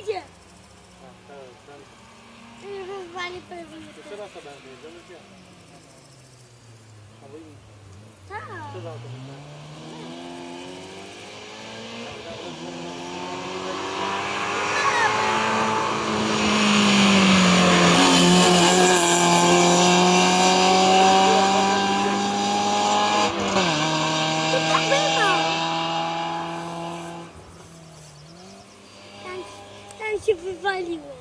média? Ah, tá usando. Pergunta. Você vai saber onde é o que? Tá bom. Tá. Você vai saber. Tá. que valeu.